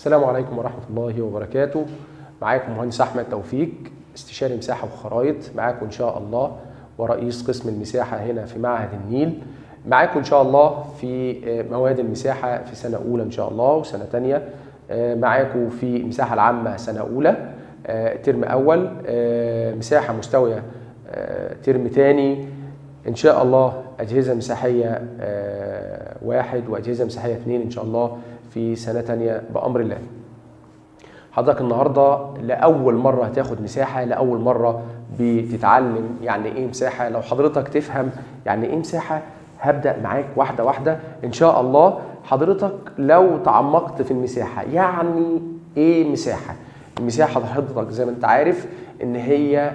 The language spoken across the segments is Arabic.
السلام عليكم ورحمة الله وبركاته. معاكم مهندس أحمد توفيق استشاري مساحة وخرايط. معاكم إن شاء الله ورئيس قسم المساحة هنا في معهد النيل. معاكم إن شاء الله في مواد المساحة في سنة أولى إن شاء الله وسنة تانية. معاكم في المساحة العامة سنة أولى ترم أول مساحة مستوية ترم تاني. إن شاء الله أجهزة مساحية واحد وأجهزة مساحية اثنين إن شاء الله في سنة تانية بأمر الله. حضرتك النهاردة لأول مرة هتاخد مساحة لأول مرة بتتعلم يعني إيه مساحة. لو حضرتك تفهم يعني إيه مساحة هبدأ معاك واحدة واحدة. إن شاء الله حضرتك لو تعمقت في المساحة يعني إيه مساحة؟ المساحة حضرتك زي ما أنت عارف إن هي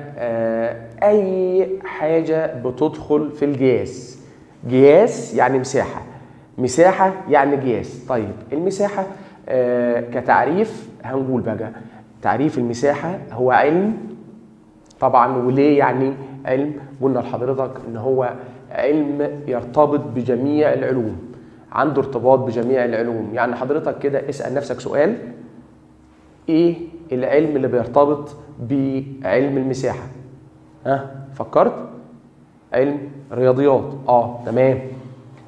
أي حاجة بتدخل في الجياس جياس يعني مساحة. مساحة يعني جياس. طيب المساحة آه كتعريف هنقول بقى تعريف المساحة هو علم طبعا وليه يعني علم؟ قلنا لحضرتك إن هو علم يرتبط بجميع العلوم عنده ارتباط بجميع العلوم. يعني حضرتك كده اسأل نفسك سؤال إيه العلم اللي بيرتبط بعلم المساحة؟ ها فكرت؟ علم رياضيات. آه تمام.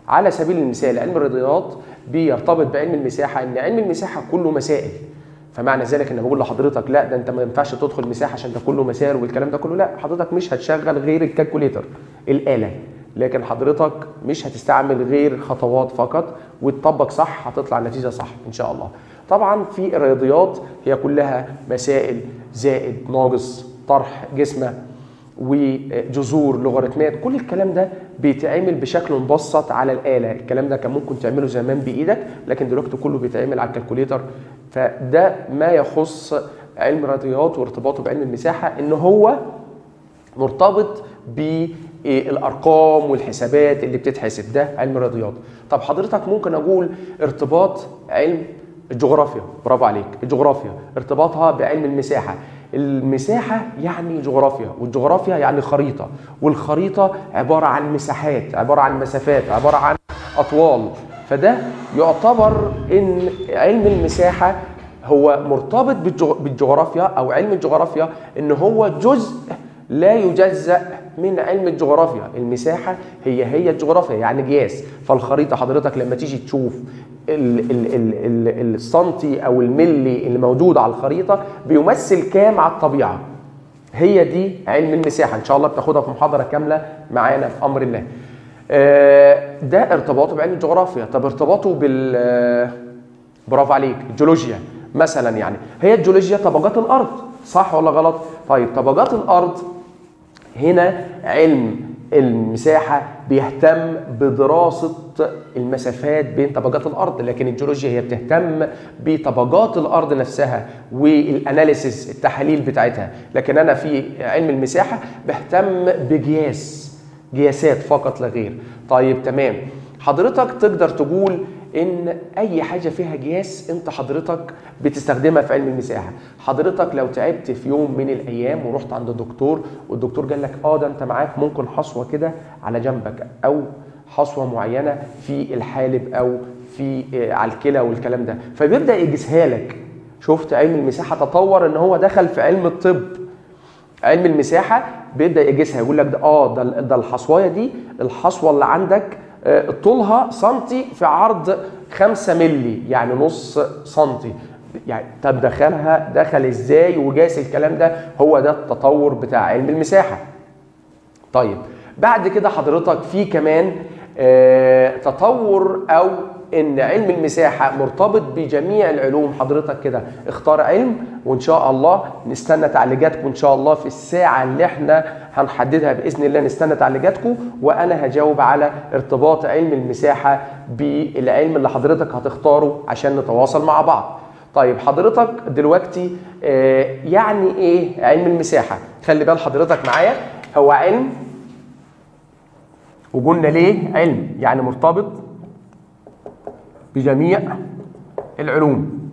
على سبيل المثال علم الرياضيات بيرتبط بعلم المساحة إن علم المساحة كله مسائل. فمعنى ذلك ان بقول لحضرتك لا ده أنت ما ينفعش تدخل مساحة عشان ده كله مسائل والكلام ده كله. لا حضرتك مش هتشغل غير الكالكوليتر الآلة. لكن حضرتك مش هتستعمل غير خطوات فقط وتطبق صح هتطلع النتيجه صح إن شاء الله. طبعا في الرياضيات هي كلها مسائل زائد ناقص طرح جسمه وجذور لوغاريتمات. كل الكلام ده بيتعمل بشكل مبسط على الآلة. الكلام ده كان ممكن تعمله زمان بإيدك لكن دلوقتي كله بيتعمل على الكالكوليتر. فده ما يخص علم الرياضيات وارتباطه بعلم المساحة إن هو مرتبط بالأرقام والحسابات اللي بتتحسب. ده علم الرياضيات. طب حضرتك ممكن أقول ارتباط علم الجغرافيا. برافو عليك. الجغرافيا. ارتباطها بعلم المساحة. المساحة يعني جغرافيا والجغرافيا يعني خريطة والخريطة عبارة عن مساحات عبارة عن مسافات عبارة عن أطوال. فده يعتبر إن علم المساحة هو مرتبط بالجغرافيا أو علم الجغرافيا إن هو جزء لا يجزأ من علم الجغرافيا. المساحة هي هي الجغرافيا يعني قياس فالخريطة حضرتك لما تيجي تشوف السنتي أو الملي اللي موجود على الخريطة بيمثل كام على الطبيعة. هي دي علم المساحة. إن شاء الله بتاخدها في محاضرة كاملة معانا في أمر الله. ده ارتباطه بعلم الجغرافيا. طب ارتباطه بال برافو عليك الجيولوجيا مثلا يعني. هي الجيولوجيا طبقات الأرض صح ولا غلط؟ طيب طبقات الأرض هنا علم المساحة بيهتم بدراسة المسافات بين طبقات الأرض لكن الجيولوجيا هي بتهتم بطبقات الأرض نفسها والأناليسيس التحاليل بتاعتها. لكن أنا في علم المساحة بهتم بقياس قياسات فقط لا غير. طيب تمام. حضرتك تقدر تقول إن أي حاجة فيها قياس أنت حضرتك بتستخدمها في علم المساحة. حضرتك لو تعبت في يوم من الأيام ورحت عند الدكتور والدكتور قال لك آه ده أنت معاك ممكن حصوة كده على جنبك أو حصوة معينة في الحالب أو في على الكلى والكلام ده. فبيبدأ يقيسها لك. شفت علم المساحة تطور إن هو دخل في علم الطب. علم المساحة بيبدأ يقيسها يقول لك ده آه ده الحصوايه دي الحصوة اللي عندك طولها سنتي في عرض 5 ملي يعني نص سنتي. يعني طب دخلها دخل إزاي؟ وجاس الكلام ده هو ده التطور بتاع علم المساحة. طيب بعد كده حضرتك في كمان آه تطور أو إن علم المساحة مرتبط بجميع العلوم. حضرتك كده اختار علم وإن شاء الله نستنى تعليقاتكم إن شاء الله في الساعة اللي إحنا هنحددها بإذن الله. نستنى تعليقاتكم وأنا هجاوب على ارتباط علم المساحة بالعلم اللي حضرتك هتختاره عشان نتواصل مع بعض. طيب حضرتك دلوقتي آه يعني إيه علم المساحة؟ خلي بال حضرتك معايا. هو علم وقلنا ليه علم؟ يعني مرتبط بجميع العلوم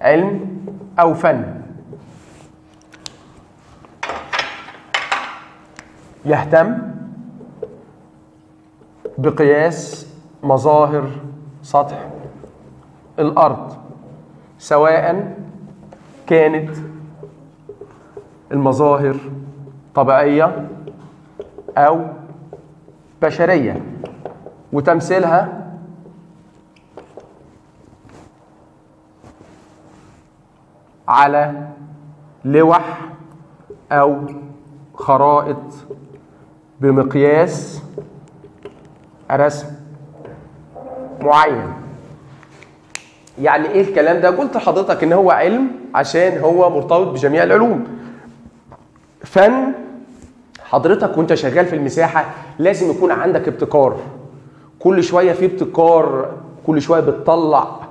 علم أو فن. يهتم بقياس مظاهر سطح الأرض سواء كانت المظاهر طبيعية أو بشرية. وتمثيلها على لوح أو خرائط بمقياس رسم معين. يعني إيه الكلام ده؟ قلت لحضرتك إن هو علم عشان هو مرتبط بجميع العلوم. فن حضرتك وأنت شغال في المساحة لازم يكون عندك ابتكار. كل شوية في ابتكار كل شوية بتطلع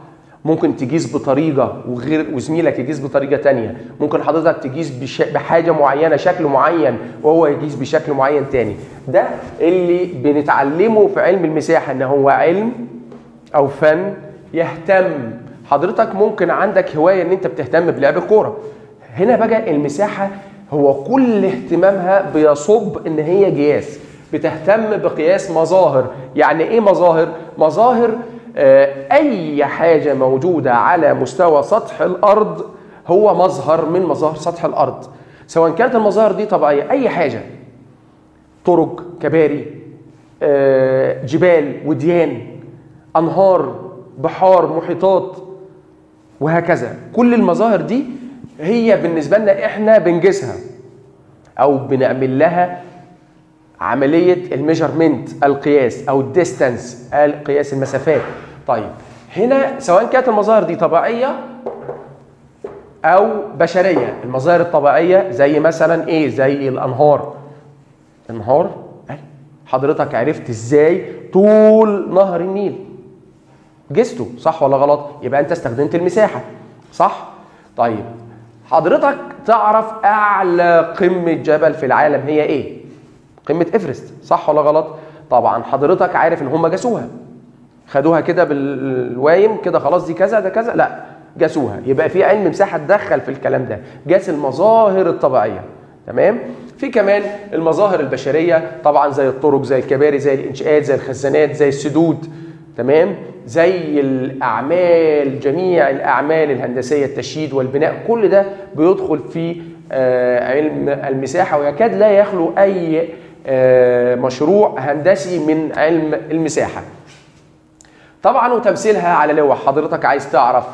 ممكن تجيز بطريقة وغير وزميلك يجيز بطريقة تانية. ممكن حضرتك تجيز بش... بحاجة معينة شكل معين وهو يجيز بشكل معين تاني. ده اللي بنتعلمه في علم المساحة إن هو علم أو فن يهتم. حضرتك ممكن عندك هواية إن أنت بتهتم بلعب الكورة. هنا بقى المساحة هو كل اهتمامها بيصب إن هي قياس. بتهتم بقياس مظاهر. يعني إيه مظاهر؟ مظاهر أي حاجة موجودة على مستوى سطح الأرض هو مظهر من مظاهر سطح الأرض. سواء كانت المظاهر دي طبيعية أي حاجة طرق كباري آه، جبال وديان أنهار بحار محيطات وهكذا. كل المظاهر دي هي بالنسبة لنا إحنا بنجسها أو بنعمل لها عملية ال measurement القياس أو ال distance قياس المسافات. طيب هنا سواء كانت المظاهر دي طبيعية أو بشرية المظاهر الطبيعية زي مثلا إيه؟ زي الأنهار. انهار حضرتك عرفت إزاي طول نهر النيل. قسته صح ولا غلط؟ يبقى أنت استخدمت المساحة صح؟ طيب حضرتك تعرف أعلى قمة جبل في العالم هي إيه؟ قمة إيفرست صح ولا غلط؟ طبعا حضرتك عارف إن هم جاسوها. خدوها كده بالوايم كده خلاص دي كذا ده كذا. لا جاسوها. يبقى في علم مساحة اتدخل في الكلام ده. جاس المظاهر الطبيعية. تمام؟ في كمان المظاهر البشرية طبعا زي الطرق زي الكباري زي الإنشاءات زي الخزانات زي السدود. تمام؟ زي الأعمال جميع الأعمال الهندسية التشييد والبناء. كل ده بيدخل في آه، علم المساحة ويكاد لا يخلو أي آه، مشروع هندسي من علم المساحة. طبعا وتمثيلها على لوح. حضرتك عايز تعرف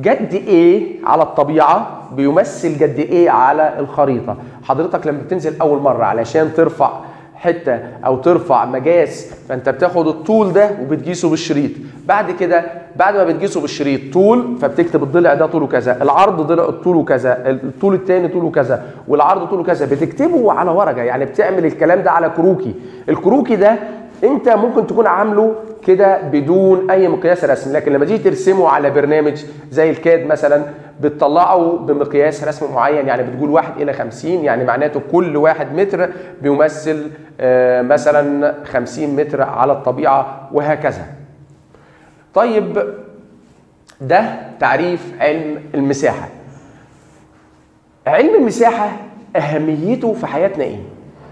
جد إيه على الطبيعة بيمثل جد إيه على الخريطة. حضرتك لما بتنزل أول مرة علشان ترفع حتة أو ترفع مجاس فأنت بتاخد الطول ده وبتقيسه بالشريط. بعد كده بعد ما بتقيسه بالشريط طول فبتكتب الضلع ده طوله كذا العرض ضلع طوله كذا الطول الثاني طوله كذا والعرض طوله كذا. بتكتبه على ورقة يعني بتعمل الكلام ده على كروكي. الكروكي ده انت ممكن تكون عامله كده بدون اي مقياس رسم لكن لما تيجي ترسمه على برنامج زي الكاد مثلا بتطلعه بمقياس رسم معين يعني بتقول 1 إلى 50 يعني معناته كل واحد متر بيمثل آه، مثلا 50 متر على الطبيعة وهكذا. طيب ده تعريف علم المساحة. علم المساحة أهميته في حياتنا إيه؟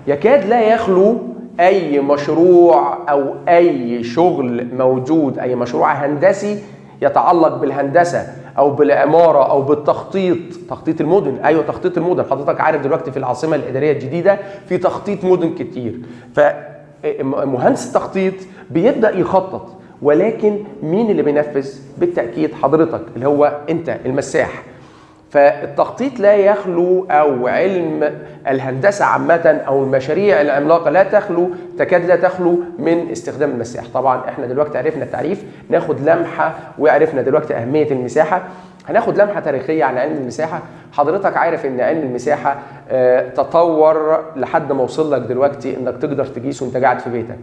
يكاد لا يخلو أي مشروع أو أي شغل موجود أي مشروع هندسي يتعلق بالهندسة أو بالعمارة أو بالتخطيط. تخطيط المدن أيوه تخطيط المدن. حضرتك عارف دلوقتي في العاصمة الإدارية الجديدة في تخطيط مدن كتير. فمهندس التخطيط بيبدأ يخطط ولكن مين اللي بينفذ؟ بالتأكيد حضرتك اللي هو أنت المساح. فالتخطيط لا يخلو أو علم الهندسة عامة أو المشاريع العملاقة لا تخلو تكاد لا تخلو من استخدام المساح طبعا إحنا دلوقتي عرفنا التعريف ناخد لمحة وعرفنا دلوقتي أهمية المساحة. هناخد لمحة تاريخية عن علم المساحة. حضرتك عارف إن علم المساحة آه، تطور لحد ما وصل لك دلوقتي إنك تقدر تقيس وانت قاعد في بيتك.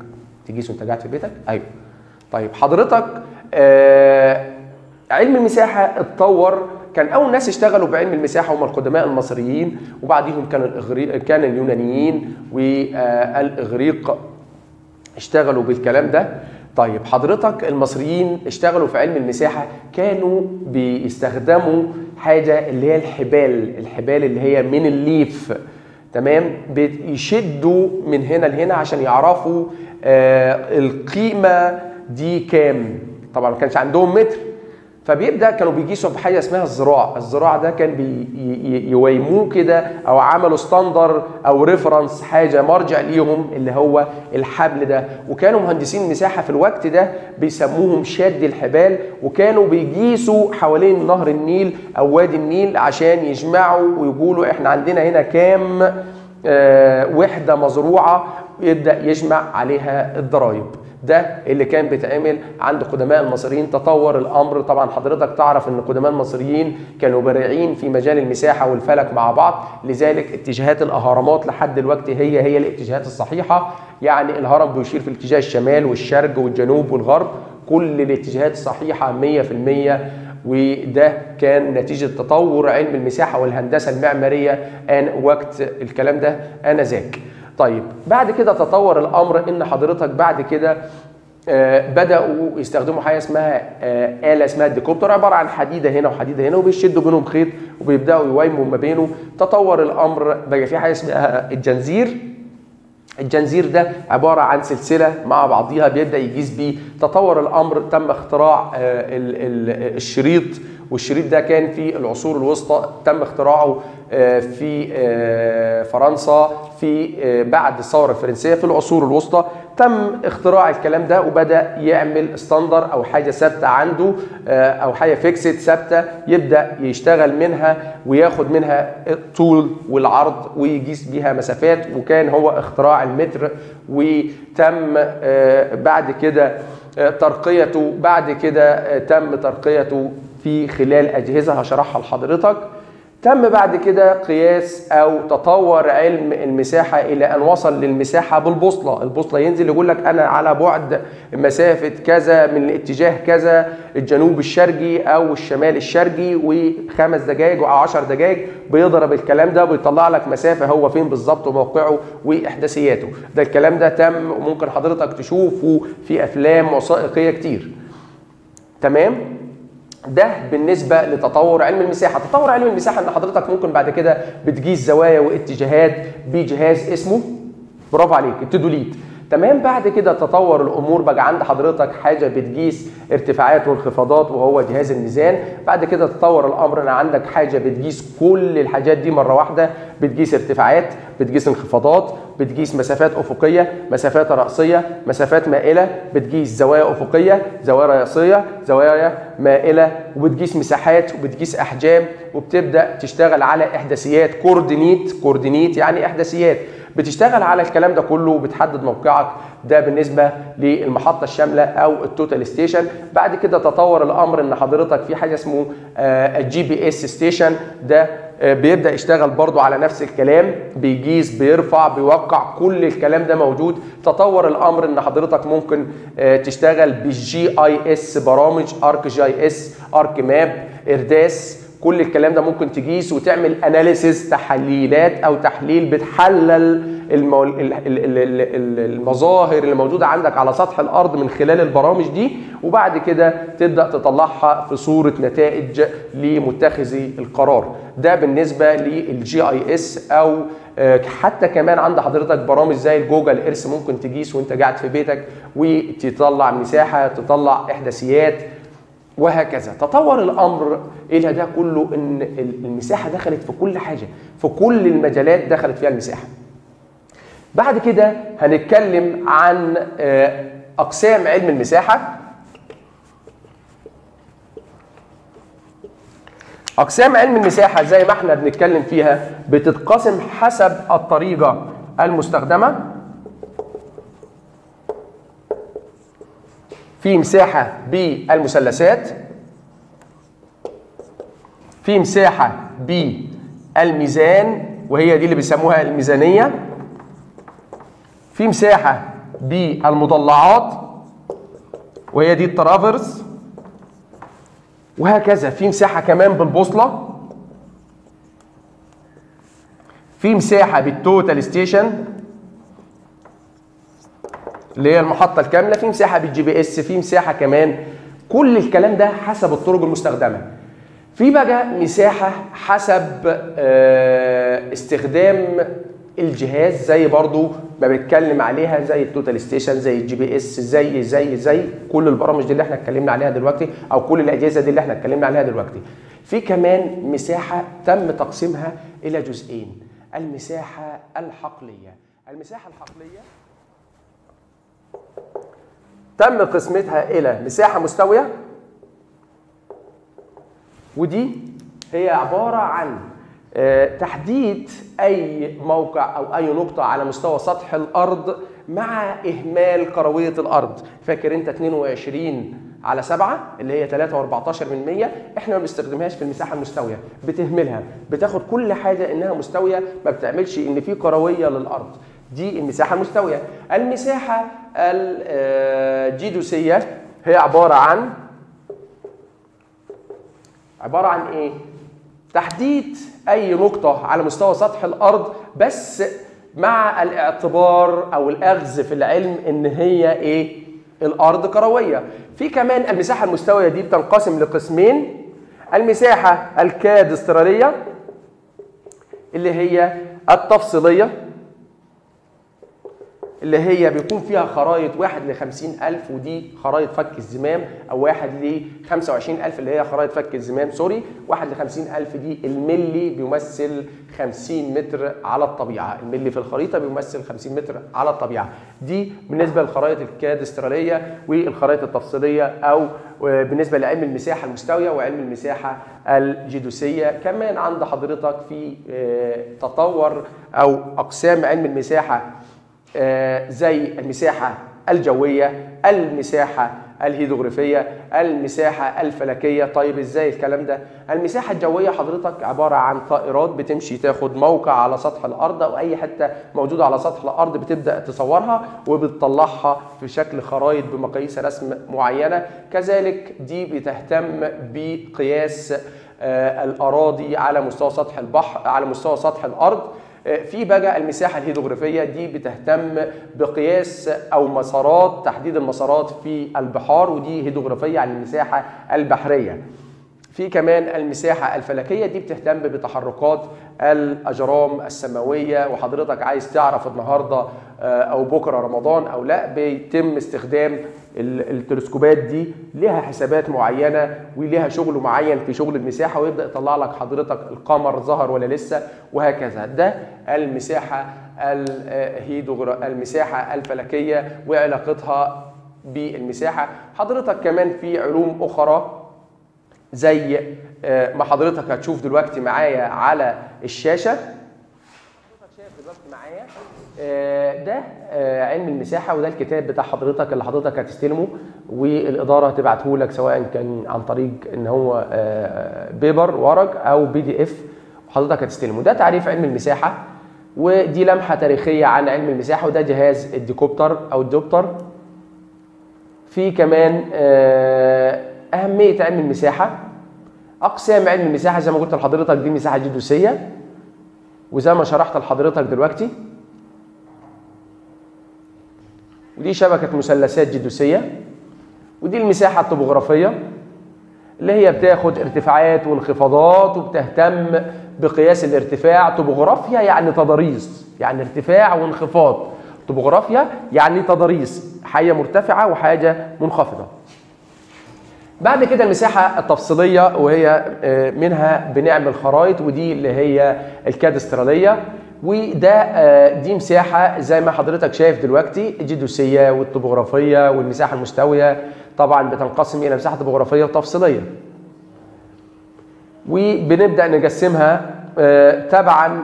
تقيس وانت قاعد في بيتك؟ أيوه. طيب حضرتك آه، علم المساحة اتطور. كان أول ناس اشتغلوا بعلم المساحة هم القدماء المصريين وبعديهم كان الاغريق كان اليونانيين والإغريق اشتغلوا بالكلام ده. طيب حضرتك المصريين اشتغلوا في علم المساحة كانوا بيستخدموا حاجة اللي هي الحبال الحبال اللي هي من الليف تمام؟ بيشدوا من هنا لهنا عشان يعرفوا آه القيمة دي كام. طبعا ما كانش عندهم متر. فبيبدأ كانوا بيقيسوا بحاجه اسمها الذراع الذراع ده كان بيقيموه كده أو عملوا standard أو reference حاجة مرجع ليهم اللي هو الحبل ده. وكانوا مهندسين مساحة في الوقت ده بيسموهم شاد الحبال. وكانوا بيقيسوا حوالين نهر النيل أو وادي النيل عشان يجمعوا ويقولوا إحنا عندنا هنا كام آه وحدة مزروعة يبدأ يجمع عليها الضرايب. ده اللي كان بيتعمل عند قدماء المصريين. تطور الأمر. طبعا حضرتك تعرف إن قدماء المصريين كانوا بارعين في مجال المساحة والفلك مع بعض. لذلك اتجاهات الأهرامات لحد دلوقتي هي هي الاتجاهات الصحيحة. يعني الهرم بيشير في اتجاه الشمال والشرق والجنوب والغرب. كل الاتجاهات صحيحه 100% وده كان نتيجة تطور علم المساحة والهندسة المعمارية. آن وقت الكلام ده. آنذاك. طيب بعد كده تطور الأمر إن حضرتك بعد كده آه بدأوا يستخدموا حاجة اسمها آه آلة اسمها الديكوبتر عبارة عن حديدة هنا وحديدة هنا وبيشدوا بينهم خيط وبيبدأوا يويموا ما بينه. تطور الأمر بقى في حاجة اسمها الجنزير. الجنزير ده عبارة عن سلسلة مع بعضيها بيبدأ يقيس بيه. تطور الأمر تم اختراع آه الشريط والشريط ده كان في العصور الوسطى تم اختراعه. في فرنسا في بعد الثورة الفرنسية في العصور الوسطى تم اختراع الكلام ده وبدأ يعمل ستاندر أو حاجة ثابتة عنده أو حاجة فيكسد ثابتة يبدأ يشتغل منها وياخد منها الطول والعرض ويقيس بيها مسافات وكان هو اختراع المتر وتم بعد كده ترقيته بعد كده تم ترقيته في خلال أجهزة هشرحها لحضرتك. تم بعد كده قياس أو تطور علم المساحة إلى أن وصل للمساحة بالبوصلة، البوصلة ينزل يقول لك أنا على بعد مسافة كذا من الاتجاه كذا الجنوب الشرقي أو الشمال الشرقي وخمس دقائق أو 10 دقائق بيضرب الكلام ده وبيطلع لك مسافة هو فين بالظبط وموقعه وإحداثياته، ده الكلام ده تم وممكن حضرتك تشوفه في أفلام وثائقية كتير. تمام؟ ده بالنسبة لتطور علم المساحة. تطور علم المساحة ان حضرتك ممكن بعد كده بتقيس زوايا واتجاهات بجهاز اسمه برافو عليك الثيودوليت تمام؟ بعد كده تطور الأمور بقى عند حضرتك حاجة بتقيس ارتفاعات وانخفاضات وهو جهاز الميزان. بعد كده تطور الأمر إن عندك حاجة بتقيس كل الحاجات دي مرة واحدة بتقيس ارتفاعات بتقيس انخفاضات بتقيس مسافات أفقية مسافات رأسية مسافات مائلة بتقيس زوايا أفقية زوايا رأسية زوايا مائلة وبتقيس مساحات وبتقيس أحجام وبتبدأ تشتغل على إحداثيات coordinate coordinate يعني إحداثيات. بتشتغل على الكلام ده كله وبتحدد موقعك. ده بالنسبة للمحطة الشاملة أو ال total station. بعد كده تطور الأمر إن حضرتك في حاجة اسمه ال GPS station. ده بيبدأ يشتغل برضو على نفس الكلام. بيقيس بيرفع بيوقع كل الكلام ده موجود. تطور الأمر إن حضرتك ممكن تشتغل بال GIS برامج ArcGIS ArcMap ERDAS كل الكلام ده ممكن تقيس وتعمل analysis تحليلات أو تحليل بتحلل. المظاهر اللي موجودة عندك على سطح الأرض من خلال البرامج دي وبعد كده تبدأ تطلعها في صورة نتائج لمتخذي القرار ده بالنسبة لل GIS أو حتى كمان عند حضرتك برامج زي ال Google Earth ممكن تقيس وأنت قاعد في بيتك وتطلع مساحة تطلع إحداثيات وهكذا. تطور الأمر إلى ده كله إن المساحة دخلت في كل حاجة في كل المجالات دخلت فيها المساحة. بعد كده هنتكلم عن أقسام علم المساحة. أقسام علم المساحة زي ما إحنا بنتكلم فيها بتتقسم حسب الطريقة المستخدمة. في مساحة بالمثلثات في مساحة بالميزان وهي دي اللي بيسموها الميزانية. في مساحة بالمضلعات وهي دي ال traverse. وهكذا في مساحة كمان بالبوصلة. في مساحة بال total station اللي هي المحطة الكاملة في مساحة بال GPS في مساحة كمان. كل الكلام ده حسب الطرق المستخدمة. في بقى مساحة حسب استخدام الجهاز زي برضو ما بنتكلم عليها زي ال total station زي ال GPS زي زي زي كل البرامج دي اللي إحنا اتكلمنا عليها دلوقتي أو كل الأجهزة دي اللي إحنا اتكلمنا عليها دلوقتي. في كمان مساحة تم تقسيمها إلى جزئين. المساحة الحقلية. المساحة الحقلية تم قسمتها إلى مساحة مستوية. ودي هي عبارة عن آه، تحديد أي موقع أو أي نقطة على مستوى سطح الأرض مع إهمال كروية الأرض. فاكر أنت 22 على 7 اللي هي 3 و14 من 100 إحنا ما بنستخدمهاش في المساحة المستوية بتهملها بتاخد كل حاجة إنها مستوية ما بتعملش إن في كروية للأرض. دي المساحة المستويه المساحة الجيدوسيه هي عبارة عن عبارة عن إيه؟ تحديد أي نقطة على مستوى سطح الأرض بس مع الاعتبار أو الأخذ في العلم إن هي إيه؟ الأرض كروية. في كمان المساحة المستوية دي بتنقسم لقسمين. المساحة الكادستراليه اللي هي التفصيلية اللي هي بيكون فيها خرايط واحد ل ألف ودي خرايط فك الزمام أو واحد ل ألف اللي هي خرايط فك الزمام سوري واحد ل ألف دي الملي بيمثل 50 متر على الطبيعة. الملي في الخريطة بيمثل 50 متر على الطبيعة. دي بالنسبة للخرائط الكادسترالية والخرائط التفصيلية أو بالنسبة لعلم المساحة المستوية وعلم المساحة الجيدوسية. كمان عند حضرتك في تطور أو أقسام علم المساحة آه، زي المساحة الجوية المساحة الهيدروغرافية المساحة الفلكية. طيب إزاي الكلام ده؟ المساحة الجوية حضرتك عبارة عن طائرات بتمشي تاخد موقع على سطح الأرض أو أي حتة موجودة على سطح الأرض بتبدأ تصورها وبتطلعها في شكل خرائط بمقاييس رسم معينة. كذلك دي بتهتم بقياس آه، الأراضي على مستوى سطح البحر على مستوى سطح الأرض. في بقى المساحة الهيدروغرافية دي بتهتم بقياس أو مسارات تحديد المسارات في البحار ودي هيدروغرافية عن المساحة البحرية. في كمان المساحة الفلكية دي بتهتم بتحركات الأجرام السماوية وحضرتك عايز تعرف النهاردة آه، أو بكرة رمضان أو لأ بيتم استخدام التلسكوبات دي لها حسابات معينة ولها شغل معين في شغل المساحة ويبدأ يطلع لك حضرتك القمر ظهر ولا لسه وهكذا. ده المساحة الهيدوغرا المساحة الفلكية وعلاقتها بالمساحة. حضرتك كمان في علوم أخرى زي آه، ما حضرتك هتشوف دلوقتي معايا على حضرتك دلوقتي معايا آه، ده آه، علم المساحة وده الكتاب بتاع حضرتك اللي حضرتك هتستلمه والإدارة هتبعته لك سواء كان عن طريق إن هو paper ورق أو PDF وحضرتك هتستلمه. ده تعريف علم المساحة. ودي لمحة تاريخية عن علم المساحة وده جهاز الديكوبتر أو الدوبتر. في كمان أهمية علم المساحة. أقسام علم المساحة زي ما قلت لحضرتك دي مساحة جدوسيه وزي ما شرحت لحضرتك دلوقتي. ودي شبكة مثلثات جدوسيه ودي المساحة الطبوغرافيه اللي هي بتاخد ارتفاعات وانخفاضات وبتهتم بقياس الارتفاع طبوغرافيا يعني تضاريس يعني ارتفاع وانخفاض. طبوغرافيا يعني تضاريس حاجة مرتفعة وحاجة منخفضة. بعد كده المساحة التفصيلية وهي آه، منها بنعمل خرائط ودي اللي هي الكادسترالية. وده آه، دي مساحة زي ما حضرتك شايف دلوقتي الجيدوسية والطبوغرافية والمساحة المستوية. طبعا بتنقسم إلى مساحة طبوغرافية وتفصيلية. وبنبدأ نقسمها آه، تبعا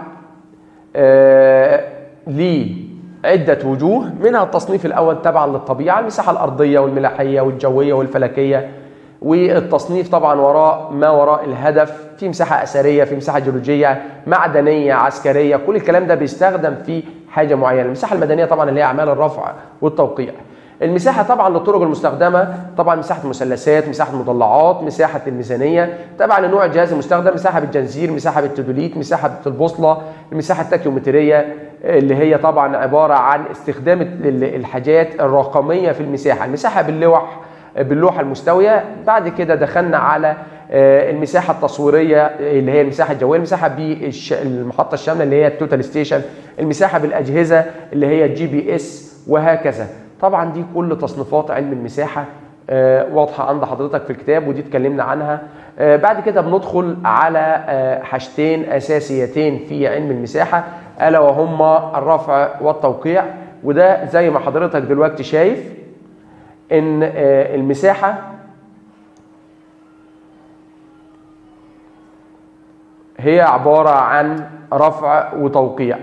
لعدة وجوه. منها التصنيف الأول تبعا للطبيعة المساحة الأرضية والملاحية والجوية والفلكية. والتصنيف طبعا وراء ما وراء الهدف. في مساحة أثرية في مساحة جيولوجية معدنية عسكرية. كل الكلام ده بيستخدم في حاجة معينة. المساحة المدنية طبعا اللي هي أعمال الرفع والتوقيع. المساحة طبعا للطرق المستخدمة طبعا مساحة المثلثات مساحة المضلعات مساحة الميزانية طبعا لنوع الجهاز المستخدم مساحة بالجنزير مساحة بالتدوليت مساحة بالبوصلة المساحة التاكيومترية اللي هي طبعا عبارة عن استخدام الحاجات الرقمية في المساحة. المساحة باللوح باللوحه المستوية. بعد كده دخلنا على آه، المساحة التصويرية اللي هي المساحة الجوية المساحة بالمحطه الشاملة اللي هي ال total station المساحة بالأجهزة اللي هي ال GPS وهكذا. طبعا دي كل تصنيفات علم المساحة آه، واضحة عند حضرتك في الكتاب ودي اتكلمنا عنها. آه، بعد كده بندخل على آه، حاجتين أساسيتين في علم المساحة ألا وهما الرفع والتوقيع. وده زي ما حضرتك دلوقتي شايف إن المساحة هي عبارة عن رفع وتوقيع.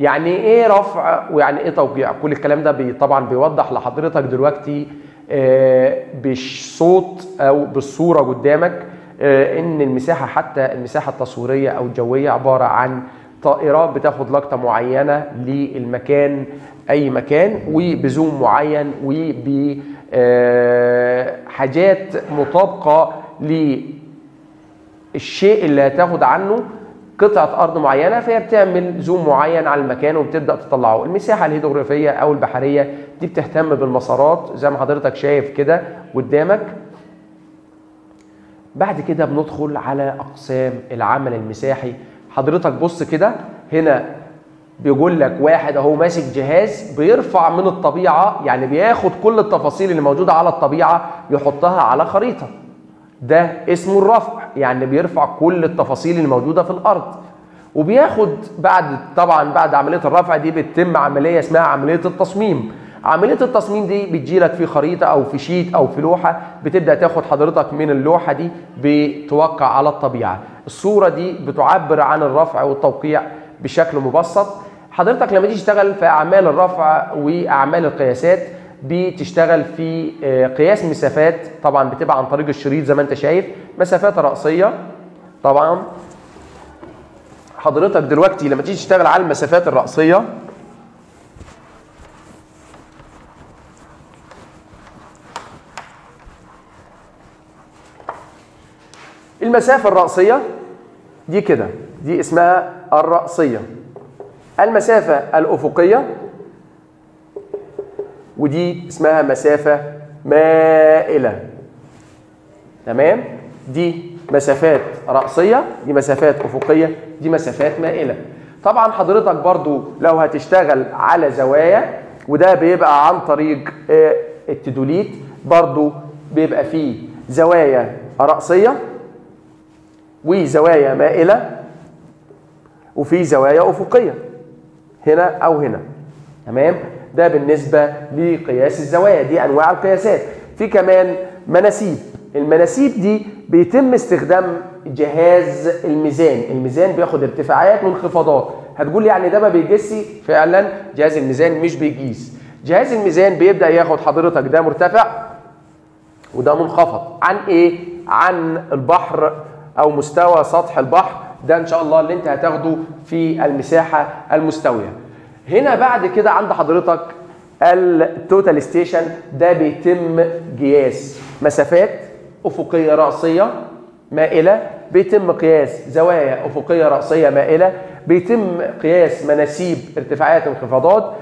يعني إيه رفع ويعني إيه توقيع؟ كل الكلام ده بي طبعا بيوضح لحضرتك دلوقتي آه، بالصوت أو بالصورة قدامك آه، ان المساحة حتى المساحة التصويرية أو الجوية عبارة عن طائره بتاخد لقطة معينة للمكان اي مكان وبزوم معين وبحاجات مطابقة للشيء اللي هتاخد عنه. قطعة أرض معينة فهي بتعمل زوم معين على المكان وبتبدأ تطلعه. المساحة الهيدروغرافيه أو البحرية دي بتهتم بالمسارات زي ما حضرتك شايف كده قدامك. بعد كده بندخل على أقسام العمل المساحي. حضرتك بص كده هنا بيقول لك واحد أهو ماسك جهاز بيرفع من الطبيعة يعني بياخد كل التفاصيل اللي موجودة على الطبيعة يحطها على خريطة. ده اسمه الرفع يعني بيرفع كل التفاصيل اللي موجودة في الأرض. وبياخد بعد طبعا بعد عملية الرفع دي بتتم عملية اسمها عملية التصميم. عملية التصميم دي بتجيلك في خريطة أو في شيت أو في لوحة بتبدأ تاخد حضرتك من اللوحة دي بتوقع على الطبيعة. الصورة دي بتعبر عن الرفع والتوقيع بشكل مبسط. حضرتك لما تيجي تشتغل في أعمال الرفع وأعمال القياسات بتشتغل في آه، قياس مسافات. طبعا بتبقى عن طريق الشريط زي ما انت شايف. مسافات رأسية. طبعا حضرتك دلوقتي لما تيجي تشتغل على المسافات الرأسية المسافة الرأسية دي كده دي اسمها الرأسية. المسافة الأفقية ودي اسمها مسافة مائلة. تمام؟ دي مسافات رأسية دي مسافات أفقية دي مسافات مائلة. طبعا حضرتك برضو لو هتشتغل على زوايا وده بيبقى عن طريق آه، التدوليت برضو بيبقى فيه زوايا رأسية وزوايا مائلة وفي زوايا أفقية. هنا أو هنا. تمام؟ ده بالنسبة لقياس الزوايا دي أنواع القياسات. في كمان مناسيب. المناسيب دي بيتم استخدام جهاز الميزان. الميزان بياخد ارتفاعات وانخفاضات هتقول يعني ده ما بيقيسي فعلا جهاز الميزان مش بيقيس. جهاز الميزان بيبدأ ياخد حضرتك ده مرتفع وده منخفض. عن إيه؟ عن البحر أو مستوى سطح البحر. ده إن شاء الله اللي أنت هتاخده في المساحة المستوية. هنا بعد كده عند حضرتك ال total station ده بيتم قياس مسافات أفقية رأسية مائلة بيتم قياس زوايا أفقية رأسية مائلة بيتم قياس مناسيب ارتفاعات انخفاضات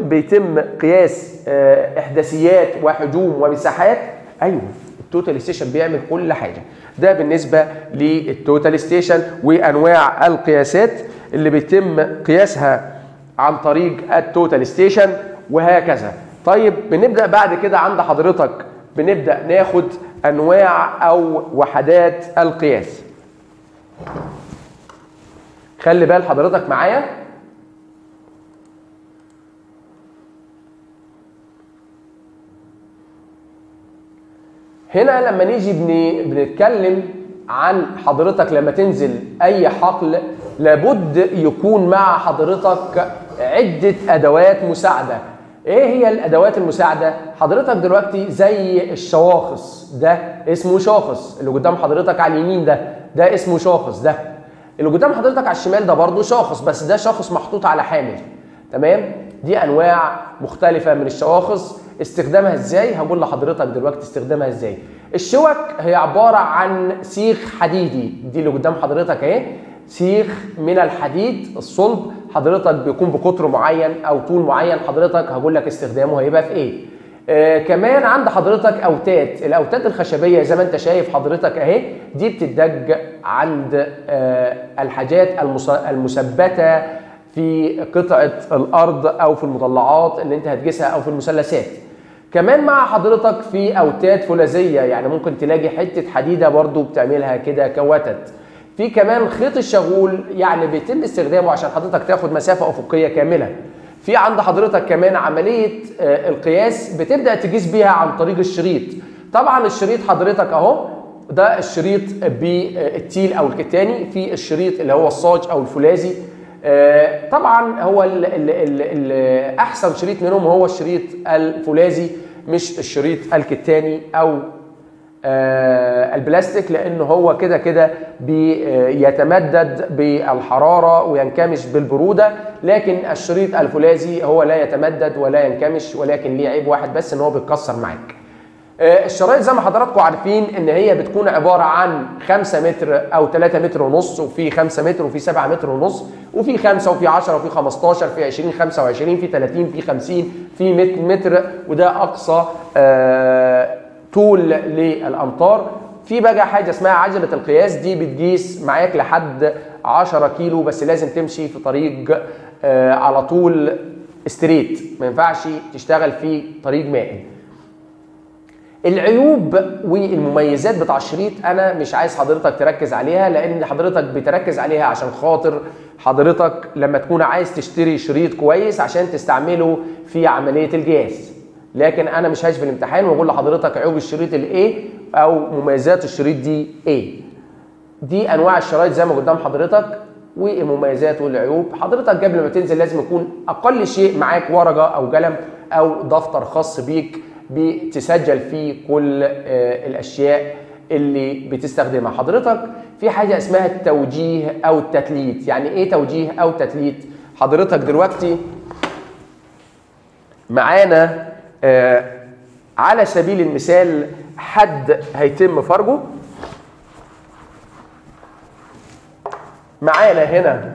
بيتم قياس آه، إحداثيات وحجوم ومساحات. أيوه ال total station بيعمل كل حاجة. ده بالنسبة لل total station وأنواع القياسات اللي بيتم قياسها عن طريق ال total station وهكذا. طيب بنبدأ بعد كده عند حضرتك. بنبدأ ناخد أنواع أو وحدات القياس. خلي بال حضرتك معايا. هنا لما نيجي بن... بنتكلم عن حضرتك لما تنزل أي حقل لابد يكون مع حضرتك عدة أدوات مساعدة. إيه هي الأدوات المساعدة؟ حضرتك دلوقتي زي الشواخص. ده اسمه شاخص. اللي قدام حضرتك على اليمين ده ده اسمه شاخص. ده اللي قدام حضرتك على الشمال ده برضه شاخص بس ده شاخص محطوط على حامل. تمام؟ دي أنواع مختلفة من الشواخص. استخدامها إزاي؟ هقول لحضرتك دلوقتي استخدامها إزاي. الشوك هي عبارة عن سيخ حديدي. دي اللي قدام حضرتك اهي سيخ من الحديد الصلب. حضرتك بيكون بقطر معين أو طول معين حضرتك هقول لك استخدامه هيبقى في إيه. آه كمان عند حضرتك اوتاد الاوتاد الخشبية زي ما أنت شايف حضرتك أهي دي بتدج عند آه الحاجات المثبتة في قطعة الأرض أو في المضلعات اللي أنت هتجسها أو في المثلثات. كمان مع حضرتك في اوتاد فولاذية يعني ممكن تلاقي حتة حديدة برضو بتعملها كده كوتد في كمان خيط الشغول يعني بيتم استخدامه عشان حضرتك تاخد مسافة أفقية كاملة. في عند حضرتك كمان عملية آه، القياس بتبدأ تقيس بيها عن طريق الشريط. طبعا الشريط حضرتك أهو ده الشريط بالتيل أو الكتاني في الشريط اللي هو الصاج أو الفولاذي. آه، طبعا هو ال ال ال ال أحسن شريط منهم هو الشريط الفولاذي مش الشريط الكتاني أو آه، البلاستيك لأن هو كده كده بيتمدد بالحرارة وينكمش بالبرودة لكن الشريط الفولاذي هو لا يتمدد ولا ينكمش ولكن ليه عيب واحد بس إن هو بيتكسر معاك. آه، الشرايط زي ما حضراتكم عارفين إن هي بتكون عبارة عن 5 متر أو 3 متر ونص وفي 5 متر وفي 7 متر ونص وفي 5 وفي 10 وفي 15 في 20 25 في 30 في 50 في 100 متر وده أقصى آه، طول للأمطار. في بقى حاجة اسمها عجلة القياس. دي بتقيس معاك لحد 10 كيلو بس لازم تمشي في طريق آه، على طول ستريت ما ينفعش تشتغل في طريق مائل. العيوب والمميزات بتاع الشريط أنا مش عايز حضرتك تركز عليها لأن حضرتك بتركز عليها عشان خاطر حضرتك لما تكون عايز تشتري شريط كويس عشان تستعمله في عملية الجهاز. لكن أنا مش هاجي في الامتحان وأقول لحضرتك عيوب الشريط الايه أو مميزات الشريط دي إيه دي أنواع الشرايط زي ما قدام حضرتك والمميزات والعيوب. حضرتك قبل ما تنزل لازم يكون أقل شيء معاك ورقة أو قلم أو دفتر خاص بيك بتسجل فيه كل آه، الأشياء اللي بتستخدمها. حضرتك في حاجة اسمها التوجيه أو التتليت. يعني إيه توجيه أو تتليت؟ حضرتك دلوقتي معانا على سبيل المثال حد هيتم فرجه. معانا هنا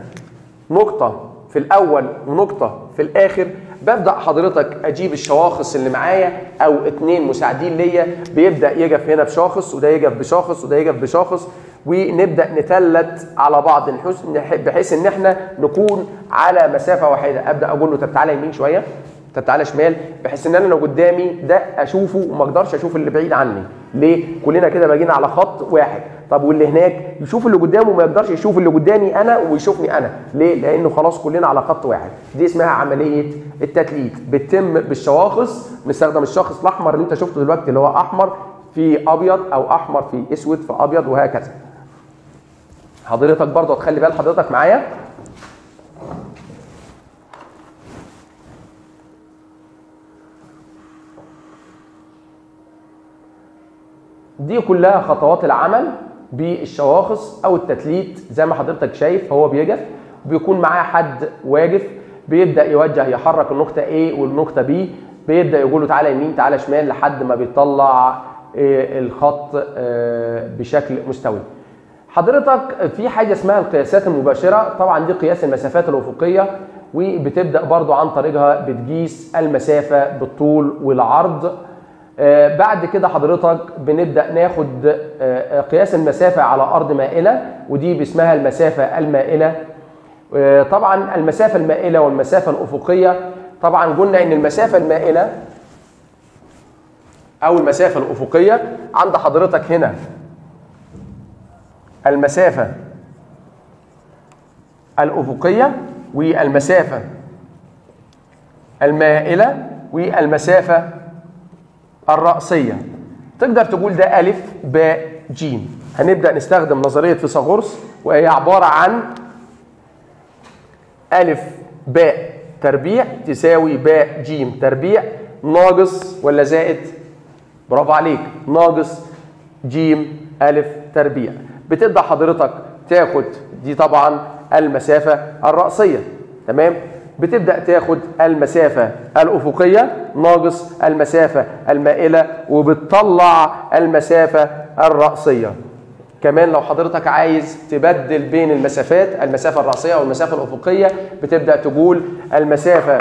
نقطة في الأول ونقطة في الآخر. ببدأ حضرتك أجيب الشواخص اللي معايا أو اتنين مساعدين ليا. بيبدأ يقف هنا بشاخص وده يقف بشاخص وده يقف بشاخص. ونبدأ نتلت على بعض بحيث إن إحنا نكون على مسافة واحدة. أبدأ أقول له طب تعالى يمين شوية. طب تعالى شمال بحيث إن أنا لو قدامي ده أشوفه وما أقدرش أشوف اللي بعيد عني. ليه؟ كلنا كده باجيين على خط واحد. طب واللي هناك؟ يشوف اللي قدامه وما يقدرش يشوف اللي قدامي أنا ويشوفني أنا. ليه؟ لأنه خلاص كلنا على خط واحد. دي اسمها عملية التتليت بتتم بالشواخص نستخدم الشاخص الأحمر اللي أنت شفته دلوقتي اللي هو أحمر في أبيض أو أحمر في أسود في أبيض وهكذا. حضرتك برضه تخلي بال حضرتك معايا؟ دي كلها خطوات العمل بالشواخص أو التتليت زي ما حضرتك شايف هو بيجف بيكون معاه حد واقف بيبدأ يوجه يحرك النقطة A والنقطة B بيبدأ يقول له تعالى يمين تعالى شمال لحد ما بيطلع آه، الخط آه، بشكل مستوي. حضرتك في حاجة اسمها القياسات المباشرة. طبعا دي قياس المسافات الأفقية وبتبدأ برضو عن طريقها بتقيس المسافة بالطول والعرض. بعد كده حضرتك بنبدأ ناخد آه، آه، قياس المسافة على أرض مائلة ودي باسمها المسافة المائلة. آه، طبعا المسافة المائلة والمسافة الأفقية طبعا قلنا إن المسافة المائلة أو المسافة الأفقية عند حضرتك هنا. المسافة الأفقية والمسافة المائلة والمسافة الرأسية. تقدر تقول ده ألف باء جيم. هنبدأ نستخدم نظرية فيثاغورس وهي عبارة عن ألف باء تربيع تساوي باء جيم. تربيع ناقص ولا زائد؟ برافو عليك. ناقص جيم ألف تربيع. بتبدأ حضرتك تاخد دي طبعا المسافة الرأسية. تمام؟ بتبدأ تاخد المسافة الأفقية ناقص المسافة المائلة وبتطلع المسافة الرأسية. كمان لو حضرتك عايز تبدل بين المسافات المسافة الرأسية والمسافة الأفقية بتبدأ تقول المسافة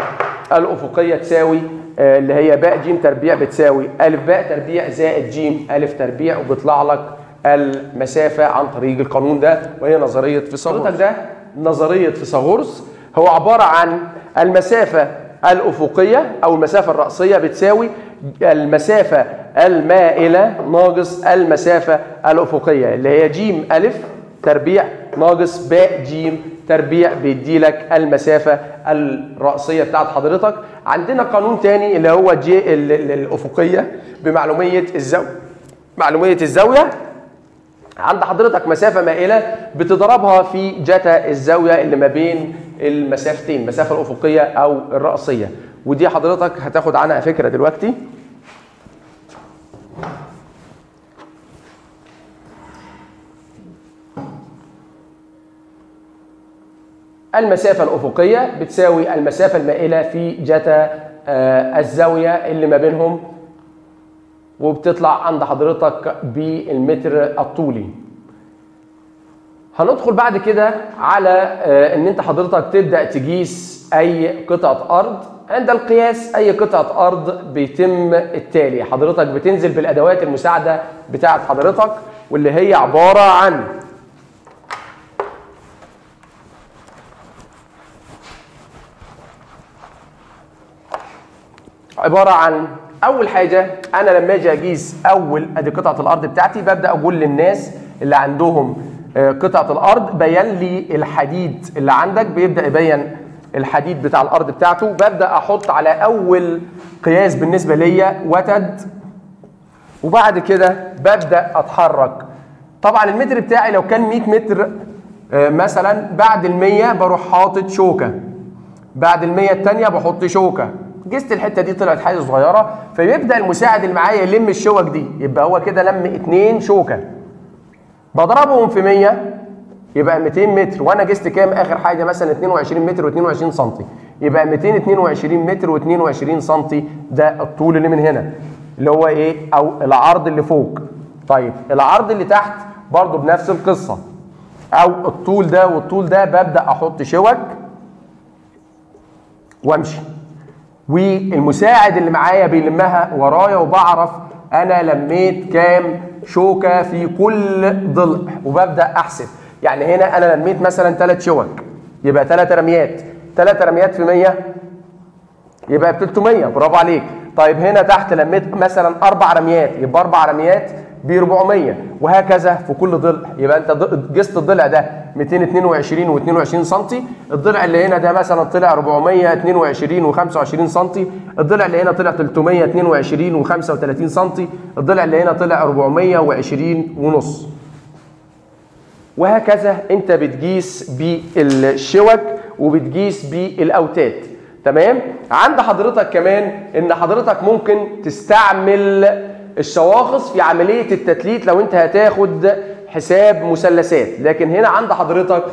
الأفقية تساوي آه، اللي هي باء ج تربيع بتساوي أ باء تربيع زائد ج أ تربيع وبيطلع لك المسافة عن طريق القانون ده وهي نظرية فيثاغورس. ده نظرية فيثاغورس. هو عبارة عن المسافة الأفقية أو المسافة الرأسية بتساوي المسافة المائلة ناقص المسافة الأفقية اللي هي ج أ تربيع ناقص باء ج تربيع بيدي لك المسافة الرأسية بتاعت حضرتك. عندنا قانون تاني اللي هو جي ال- ال- الأفقية بمعلومية الزاوية معلومية الزاوية. عند حضرتك مسافة مائلة بتضربها في جتا الزاوية اللي ما بين المسافتين المسافة الأفقية أو الرأسية. ودي حضرتك هتاخد عنها فكرة دلوقتي. المسافة الأفقية بتساوي المسافة المائلة في جتا آه، الزاوية اللي ما بينهم وبتطلع عند حضرتك بالمتر الطولي. هندخل بعد كده على آه، إن أنت حضرتك تبدأ تقيس أي قطعة أرض. عند القياس أي قطعة أرض بيتم التالي. حضرتك بتنزل بالأدوات المساعدة بتاعه حضرتك واللي هي عبارة عن عبارة عن أول حاجة أنا لما أجي أقيس أول أدي قطعة الأرض بتاعتي ببدأ أقول للناس اللي عندهم قطعة الأرض. بين لي الحديد اللي عندك. بيبدأ يبين الحديد بتاع الأرض بتاعته. ببدأ أحط على أول قياس بالنسبة ليا وتد. وبعد كده ببدأ أتحرك. طبعا المتر بتاعي لو كان 100 متر آه، مثلا بعد ال 100 بروح حاطط شوكة. بعد المية التانية بحط شوكة. جست الحتة دي طلعت حاجة صغيرة. فيبدأ المساعد اللي معايا يلم الشوك دي. يبقى هو كده لم اتنين شوكة. بضربهم في 100 يبقى 200 متر. وأنا جست كام؟ آخر حاجة مثلا 22 متر و22 سم يبقى 222 متر و22 سم ده الطول اللي من هنا. اللي هو إيه؟ أو العرض اللي فوق. طيب العرض اللي تحت برضو بنفس القصة. أو الطول ده والطول ده ببدأ أحط شوك وأمشي. والمساعد اللي معايا بيلمها ورايا وبعرف أنا لميت كام شوكة في كل ضلع وببدأ أحسب. يعني هنا أنا لميت مثلا ثلاث شوك. يبقى ثلاث رميات. ثلاث رميات في 100 يبقى ب 300 برافو عليك. طيب هنا تحت لميت مثلا أربع رميات. يبقى أربع رميات ب 400 وهكذا في كل ضلع يبقى أنت قست الضلع ده 222 و22 سم الضلع اللي هنا ده مثلا طلع 422 و25 سم الضلع اللي هنا طلع 322 و35 سم الضلع اللي هنا طلع 420 ونص. وهكذا أنت بتقيس بالشوك وبتقيس بالأوتاد. تمام؟ عند حضرتك كمان إن حضرتك ممكن تستعمل الشواخص في عملية التتليت لو انت هتاخد حساب مثلثات. لكن هنا عند حضرتك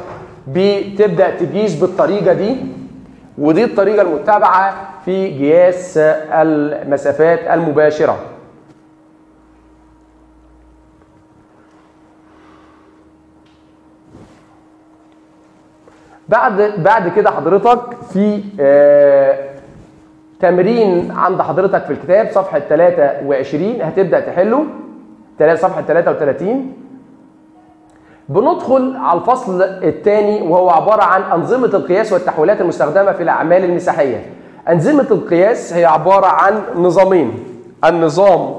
بتبدأ تقيس بالطريقة دي ودي الطريقة المتبعة في قياس المسافات المباشرة. بعد بعد كده حضرتك في آه تمرين عند حضرتك في الكتاب صفحة 23 هتبدأ تحله. صفحة 33 بندخل على الفصل الثاني وهو عبارة عن أنظمة القياس والتحويلات المستخدمة في الأعمال المساحية. أنظمة القياس هي عبارة عن نظامين. النظام